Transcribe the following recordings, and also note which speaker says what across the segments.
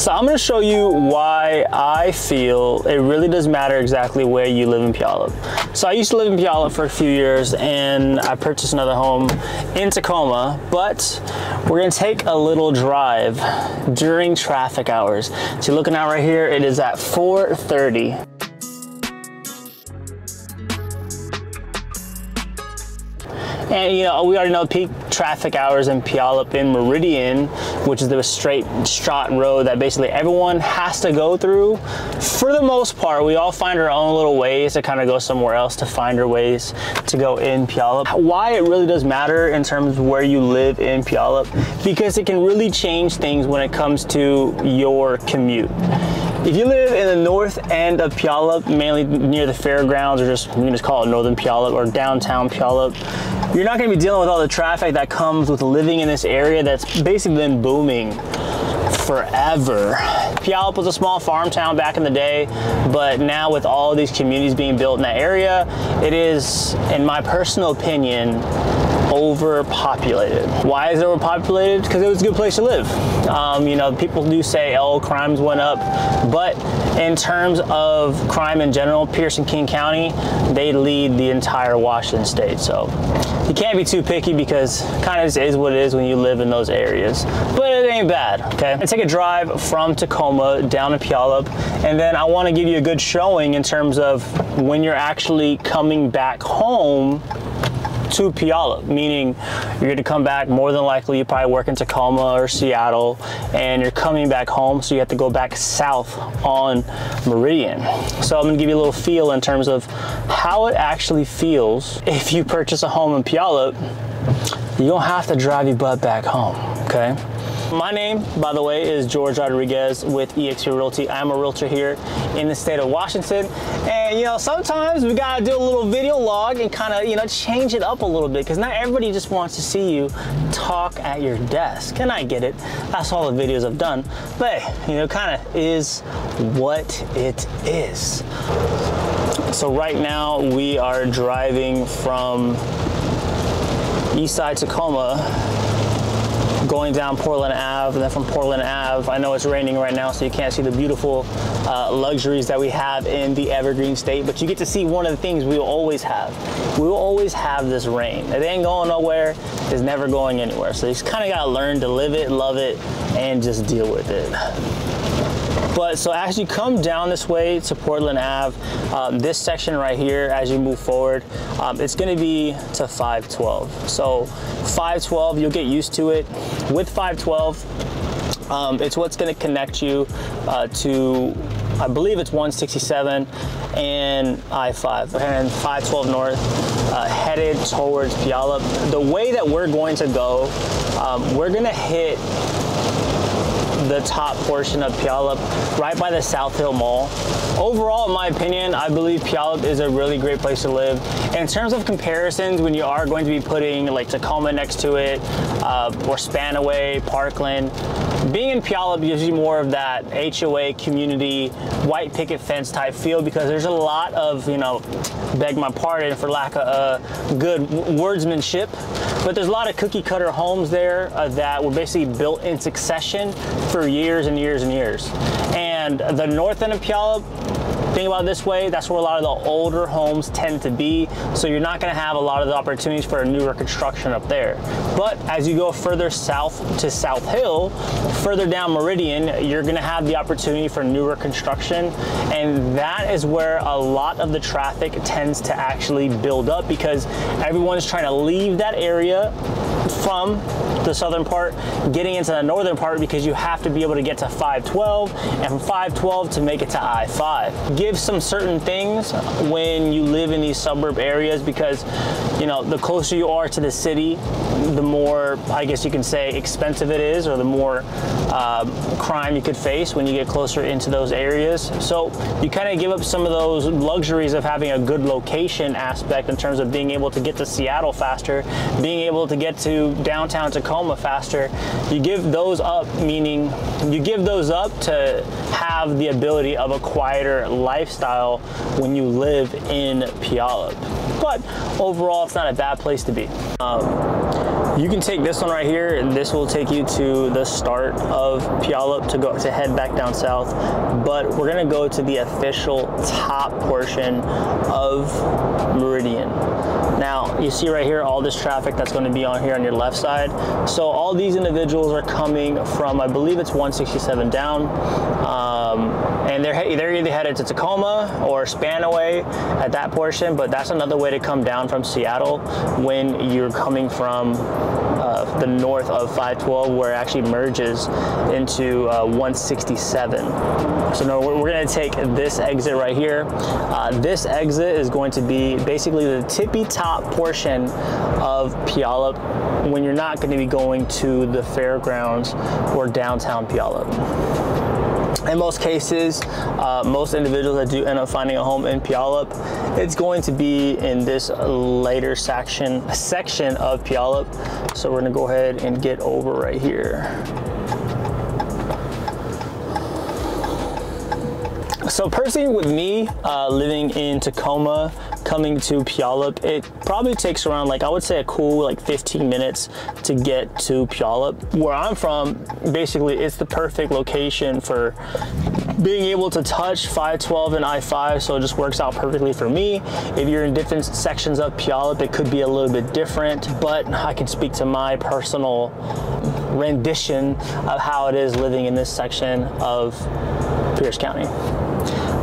Speaker 1: So I'm gonna show you why I feel it really does matter exactly where you live in Puyallup. So I used to live in Puyallup for a few years and I purchased another home in Tacoma, but we're gonna take a little drive during traffic hours. So you're looking out right here, it is at 4.30. And you know, we already know peak traffic hours in Puyallup in Meridian, which is the straight shot road that basically everyone has to go through. For the most part, we all find our own little ways to kind of go somewhere else to find our ways to go in Puyallup. Why it really does matter in terms of where you live in Puyallup, because it can really change things when it comes to your commute. If you live in the north end of Puyallup, mainly near the fairgrounds, or just we can just call it Northern Puyallup or downtown Puyallup, you're not going to be dealing with all the traffic that comes with living in this area that's basically been booming forever. Puyallup was a small farm town back in the day, but now with all these communities being built in that area, it is, in my personal opinion, overpopulated. Why is it overpopulated? Because it was a good place to live. Um, you know, people do say, oh, crimes went up, but in terms of crime in general, Pierce and King County, they lead the entire Washington state. So you can't be too picky because kind of is what it is when you live in those areas. But it ain't bad, okay? And take a drive from Tacoma down to Puyallup, and then I want to give you a good showing in terms of when you're actually coming back home to Puyallup, meaning you're going to come back more than likely you probably work in Tacoma or Seattle and you're coming back home so you have to go back south on Meridian. So I'm going to give you a little feel in terms of how it actually feels if you purchase a home in Puyallup you don't have to drive your butt back home, okay? My name, by the way, is George Rodriguez with eXp Realty. I'm a realtor here in the state of Washington. And, you know, sometimes we got to do a little video log and kind of, you know, change it up a little bit because not everybody just wants to see you talk at your desk. And I get it. That's all the videos I've done. But, you know, kind of is what it is. So right now we are driving from east side Tacoma going down Portland Ave, and then from Portland Ave, I know it's raining right now, so you can't see the beautiful uh, luxuries that we have in the Evergreen State, but you get to see one of the things we will always have. We will always have this rain. It ain't going nowhere, it's never going anywhere. So you just kind of got to learn to live it, love it, and just deal with it. But so as you come down this way to Portland Ave, um, this section right here, as you move forward, um, it's gonna be to 512. So 512, you'll get used to it. With 512, um, it's what's gonna connect you uh, to I believe it's 167 and I-5 and 512 North uh, headed towards Puyallup. The way that we're going to go, um, we're gonna hit the top portion of Puyallup, right by the South Hill Mall. Overall, in my opinion, I believe Puyallup is a really great place to live. In terms of comparisons, when you are going to be putting like Tacoma next to it, uh, or Spanaway, Parkland, being in Puyallup gives you more of that HOA community, white picket fence type feel because there's a lot of, you know, beg my pardon for lack of uh, good wordsmanship, but there's a lot of cookie cutter homes there uh, that were basically built in succession for years and years and years. And the north end of Puyallup, think about this way, that's where a lot of the older homes tend to be. So you're not gonna have a lot of the opportunities for a newer construction up there. But as you go further south to South Hill, further down Meridian, you're gonna have the opportunity for newer construction. And that is where a lot of the traffic tends to actually build up because everyone is trying to leave that area from the southern part, getting into the northern part because you have to be able to get to 512 and from 512 to make it to I-5. Give some certain things when you live in these suburb areas because, you know, the closer you are to the city, the more, I guess you can say, expensive it is or the more um, crime you could face when you get closer into those areas. So you kind of give up some of those luxuries of having a good location aspect in terms of being able to get to Seattle faster, being able to get to downtown Tacoma faster. You give those up, meaning you give those up to have the ability of a quieter lifestyle when you live in Puyallup. But overall, it's not a bad place to be. Um, You can take this one right here, and this will take you to the start of Puyallup to go to head back down south. But we're gonna go to the official top portion of Meridian. Now, you see right here all this traffic that's going to be on here on your left side. So all these individuals are coming from, I believe it's 167 down. Um, and they're, they're either headed to Tacoma or Spanaway at that portion, but that's another way to come down from Seattle when you're coming from uh, the north of 512 where it actually merges into uh, 167. So no, we're, we're, gonna take this exit right here. Uh, this exit is going to be basically the tippy top portion of Puyallup when you're not gonna be going to the fairgrounds or downtown Puyallup in most cases, uh, most individuals that do end up finding a home in Puyallup, it's going to be in this later section section of Puyallup. So we're gonna go ahead and get over right here. So personally with me, uh, living in Tacoma, coming to Puyallup, it probably takes around like, I would say a cool like 15 minutes to get to Puyallup. Where I'm from, basically it's the perfect location for being able to touch 512 and I-5, so it just works out perfectly for me. If you're in different sections of Puyallup, it could be a little bit different, but I can speak to my personal rendition of how it is living in this section of Pierce County.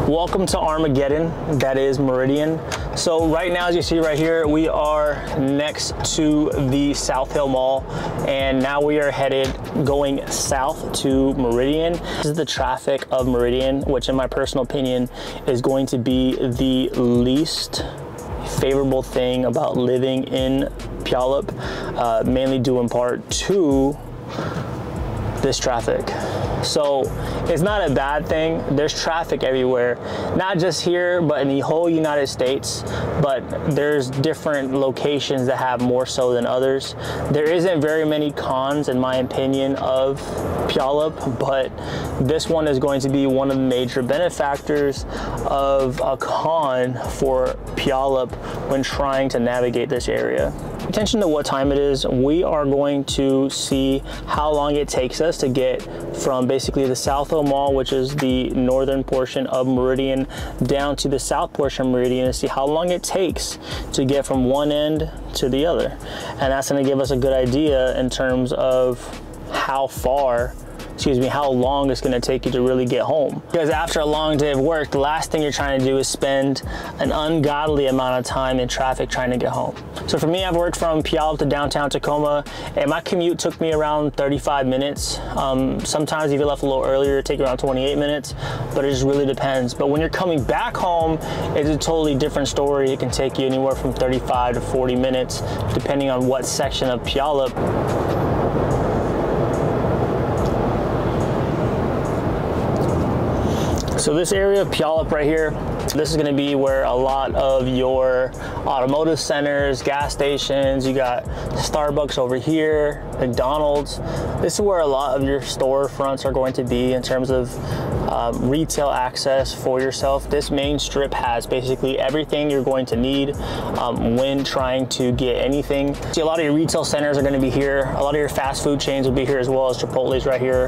Speaker 1: Welcome to Armageddon, that is Meridian. So right now, as you see right here, we are next to the South Hill Mall, and now we are headed going south to Meridian. This is the traffic of Meridian, which in my personal opinion is going to be the least favorable thing about living in Puyallup, uh, mainly due in part to this traffic. So it's not a bad thing. There's traffic everywhere, not just here, but in the whole United States. But there's different locations that have more so than others. There isn't very many cons, in my opinion, of Puyallup, but this one is going to be one of the major benefactors of a con for Puyallup when trying to navigate this area attention to what time it is, we are going to see how long it takes us to get from basically the South Hill Mall, which is the northern portion of Meridian, down to the south portion of Meridian and see how long it takes to get from one end to the other. And that's gonna give us a good idea in terms of how far excuse me, how long it's gonna take you to really get home. Because after a long day of work, the last thing you're trying to do is spend an ungodly amount of time in traffic trying to get home. So for me, I've worked from Puyallup to downtown Tacoma, and my commute took me around 35 minutes. Um, sometimes if you left a little earlier, it take around 28 minutes, but it just really depends. But when you're coming back home, it's a totally different story. It can take you anywhere from 35 to 40 minutes, depending on what section of Puyallup So this area of Puyallup right here, this is gonna be where a lot of your automotive centers, gas stations, you got Starbucks over here, McDonald's. This is where a lot of your storefronts are going to be in terms of um, retail access for yourself. This main strip has basically everything you're going to need um, when trying to get anything. See, a lot of your retail centers are gonna be here. A lot of your fast food chains will be here as well as Chipotle's right here.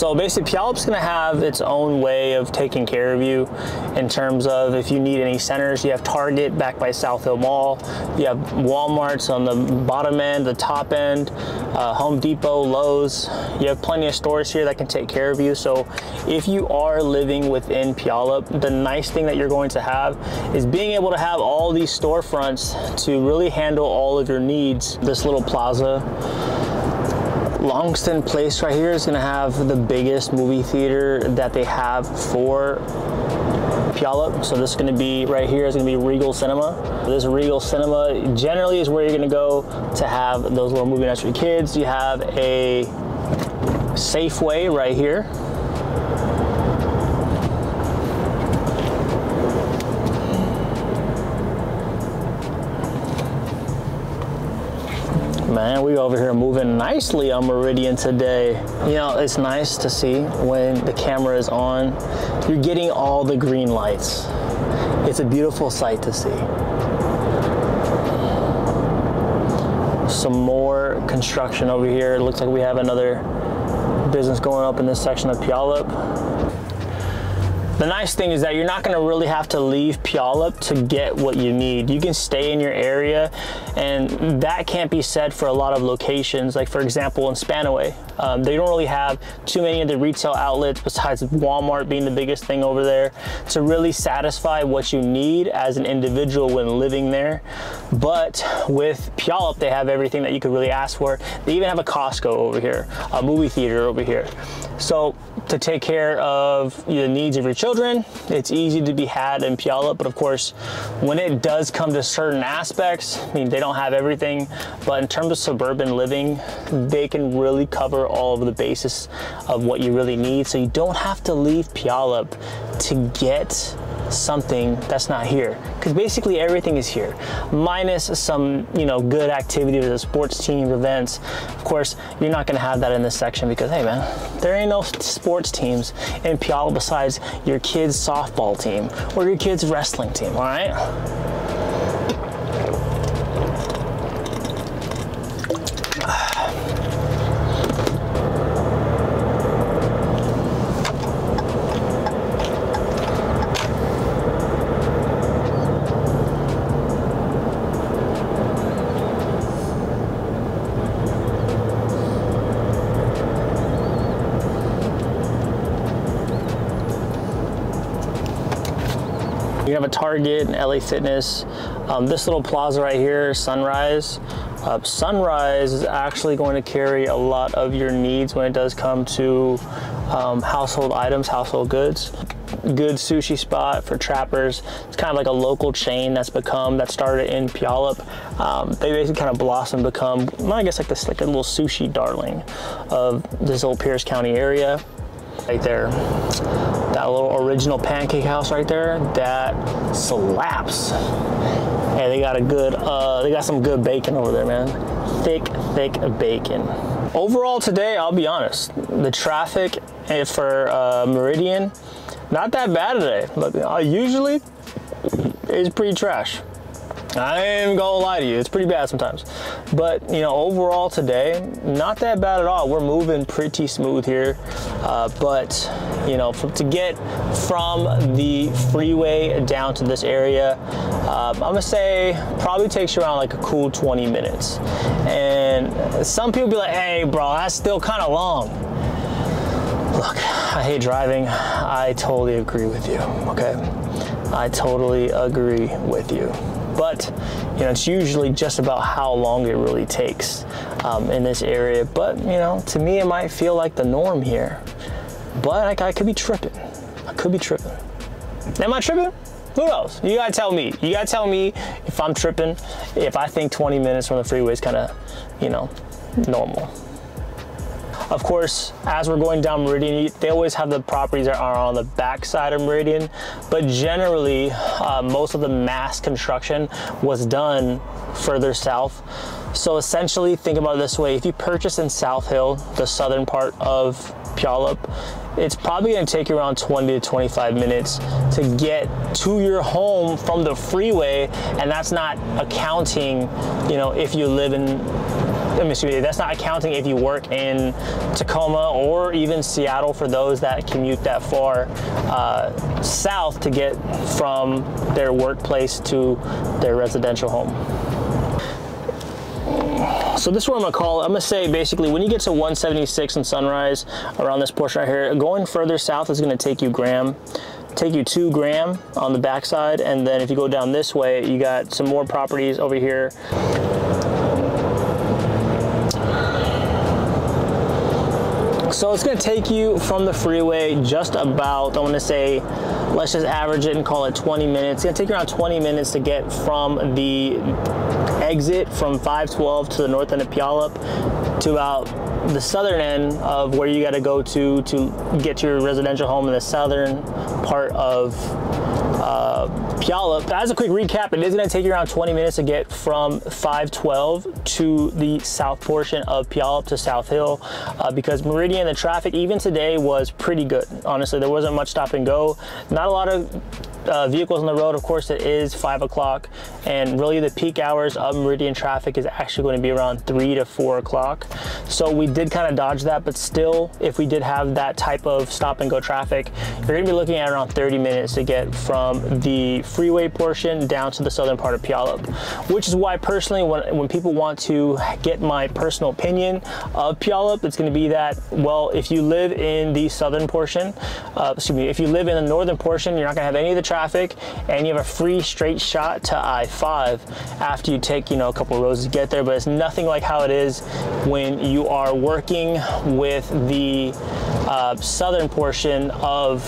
Speaker 1: So basically Puyallup's gonna have its own way of taking care of you in terms of if you need any centers, you have Target back by South Hill Mall, you have Walmart's on the bottom end, the top end, uh, Home Depot, Lowe's. You have plenty of stores here that can take care of you. So if you are living within Puyallup, the nice thing that you're going to have is being able to have all these storefronts to really handle all of your needs. This little plaza Longston Place right here is gonna have the biggest movie theater that they have for Puyallup. So this is gonna be, right here is gonna be Regal Cinema. This Regal Cinema generally is where you're gonna go to have those little movie nights for your kids. You have a Safeway right here. Man. We over here moving nicely on Meridian today. You know, it's nice to see when the camera is on, you're getting all the green lights. It's a beautiful sight to see. some more construction over here. It looks like we have another business going up in this section of Puyallup. The nice thing is that you're not gonna really have to leave Puyallup to get what you need. You can stay in your area and that can't be said for a lot of locations. Like for example, in Spanaway, um, they don't really have too many of the retail outlets besides Walmart being the biggest thing over there to really satisfy what you need as an individual when living there. But with Puyallup, they have everything that you could really ask for. They even have a Costco over here, a movie theater over here. So to take care of the needs of your children, it's easy to be had in Puyallup. But of course, when it does come to certain aspects, I mean, they don't have everything, but in terms of suburban living, they can really cover all of the basis of what you really need. So you don't have to leave Puyallup to get something that's not here. Because basically everything is here. Minus some you know good activity with the sports team events. Of course you're not going to have that in this section because hey man there ain't no sports teams in Puyallup besides your kids softball team or your kids wrestling team all right You have a Target and LA Fitness. Um, this little plaza right here, Sunrise. Uh, Sunrise is actually going to carry a lot of your needs when it does come to um, household items, household goods. Good sushi spot for Trapper's. It's kind of like a local chain that's become, that started in Puyallup. Um, they basically kind of blossomed, become, I guess like this, like a little sushi darling of this old Pierce County area right there. That little original pancake house right there, that slaps. Hey, they got a good, uh, they got some good bacon over there, man. Thick, thick bacon. Overall today, I'll be honest, the traffic eh, for uh, Meridian, not that bad today. But uh, usually, it's pretty trash. I ain't gonna lie to you, it's pretty bad sometimes. But you know, overall today, not that bad at all. We're moving pretty smooth here. Uh, but you know, to get from the freeway down to this area, uh, I'm gonna say probably takes you around like a cool 20 minutes. And some people be like, hey bro, that's still kind of long. Look, I hate driving. I totally agree with you, okay? I totally agree with you but you know it's usually just about how long it really takes um, in this area. But you know to me it might feel like the norm here. But I, I could be tripping. I could be tripping. Am I tripping? Who knows? You gotta tell me. You gotta tell me if I'm tripping if I think 20 minutes from the freeway is kind of you know normal of course, as we're going down Meridian, they always have the properties that are on the back side of Meridian, but generally, uh, most of the mass construction was done further south. So essentially, think about it this way. If you purchase in South Hill, the southern part of Puyallup, it's probably gonna take you around 20 to 25 minutes to get to your home from the freeway, and that's not accounting, you know, if you live in let me that's not accounting if you work in Tacoma or even Seattle for those that commute that far uh, south to get from their workplace to their residential home. So this is what I'm gonna call, I'm gonna say basically when you get to 176 and Sunrise, around this portion right here, going further south is gonna take you Graham take you to Graham on the backside. And then if you go down this way you got some more properties over here So it's gonna take you from the freeway just about, I wanna say, let's just average it and call it 20 minutes. It's gonna take you around 20 minutes to get from the exit from 512 to the north end of Puyallup to about the southern end of where you gotta go to to get to your residential home in the southern part of uh, Puyallup. As a quick recap, it is gonna take you around 20 minutes to get from 512 to the south portion of Puyallup to South Hill uh, because Meridian, the traffic even today was pretty good. Honestly, there wasn't much stop and go. Not a lot of uh, vehicles on the road. Of course, it is five o'clock, and really the peak hours of Meridian traffic is actually going to be around three to four o'clock. So we did kind of dodge that, but still, if we did have that type of stop and go traffic, you're going to be looking at around 30 minutes to get from the freeway portion down to the southern part of Puyallup, which is why personally, when, when people want to get my personal opinion of Puyallup, it's going to be that, well, if you live in the southern portion, uh, excuse me, if you live in the northern portion, you're not to have any of the traffic and you have a free straight shot to I-5 after you take, you know, a couple roads to get there, but it's nothing like how it is when you are working with the uh, southern portion of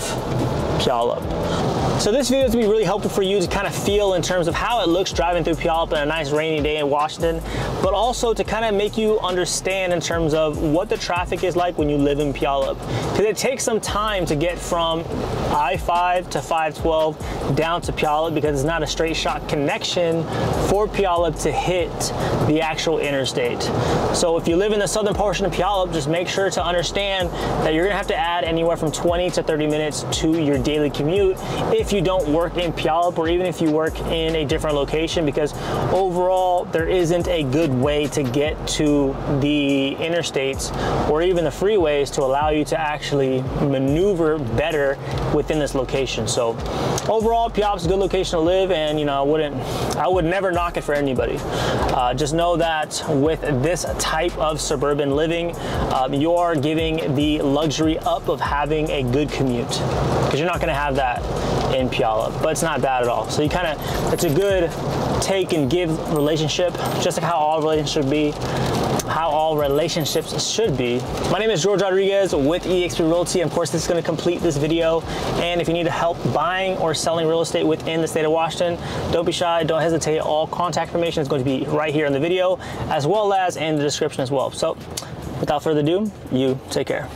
Speaker 1: Puyallup. So this video is gonna be really helpful for you to kind of feel in terms of how it looks driving through Puyallup on a nice rainy day in Washington, but also to kind of make you understand in terms of what the traffic is like when you live in Puyallup. Because it takes some time to get from I-5 to 512 down to Puyallup because it's not a straight shot connection for Puyallup to hit the actual interstate. So if you live in the southern portion of Puyallup, just make sure to understand that you're gonna have to add anywhere from 20 to 30 minutes to your daily commute if you don't work in Puyallup or even if you work in a different location because overall there isn't a good way to get to the interstates or even the freeways to allow you to actually maneuver better within this location. So overall Puyallup's a good location to live and you know I wouldn't I would never knock it for anybody. Uh, just know that with this type of suburban living um, you are giving the luxury up of having a good commute because you're not going to have that in Puyallup, but it's not bad at all. So you kind of, it's a good take and give relationship, just like how all relationships should be, how all relationships should be. My name is George Rodriguez with eXp Realty. Of course, this is going to complete this video. And if you need to help buying or selling real estate within the state of Washington, don't be shy, don't hesitate. All contact information is going to be right here in the video, as well as in the description as well. So without further ado, you take care.